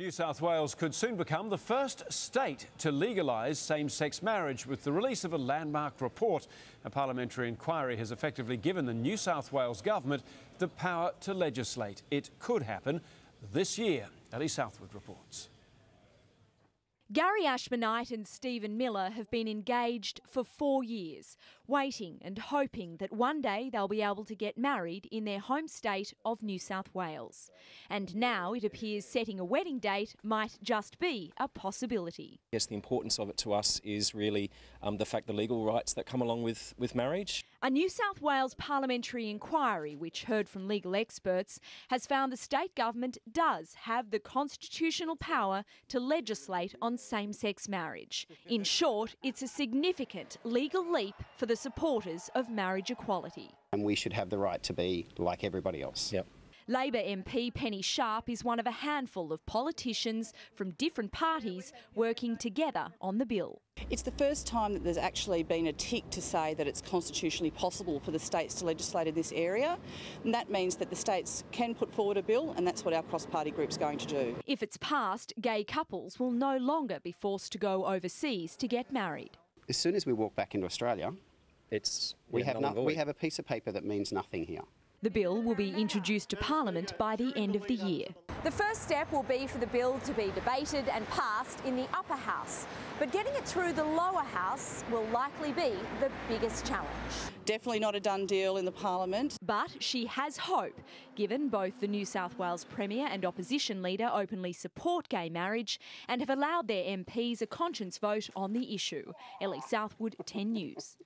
New South Wales could soon become the first state to legalise same sex marriage with the release of a landmark report. A parliamentary inquiry has effectively given the New South Wales government the power to legislate. It could happen this year. Ellie Southwood reports. Gary Ashmanite and Stephen Miller have been engaged for four years, waiting and hoping that one day they'll be able to get married in their home state of New South Wales. And now it appears setting a wedding date might just be a possibility. Yes, the importance of it to us is really um, the fact the legal rights that come along with, with marriage. A New South Wales parliamentary inquiry, which heard from legal experts, has found the state government does have the constitutional power to legislate on same sex marriage. In short, it's a significant legal leap for the supporters of marriage equality. And we should have the right to be like everybody else. Yep. Labor MP Penny Sharp is one of a handful of politicians from different parties working together on the bill. It's the first time that there's actually been a tick to say that it's constitutionally possible for the states to legislate in this area. And that means that the states can put forward a bill, and that's what our cross party group's going to do. If it's passed, gay couples will no longer be forced to go overseas to get married. As soon as we walk back into Australia, It's we, yeah, have, no, we have a piece of paper that means nothing here. The bill will be introduced to Parliament by the end of the year. The first step will be for the bill to be debated and passed in the upper house. But getting it through the lower house will likely be the biggest challenge. Definitely not a done deal in the Parliament. But she has hope, given both the New South Wales Premier and opposition leader openly support gay marriage and have allowed their MPs a conscience vote on the issue. Ellie Southwood, 10 News.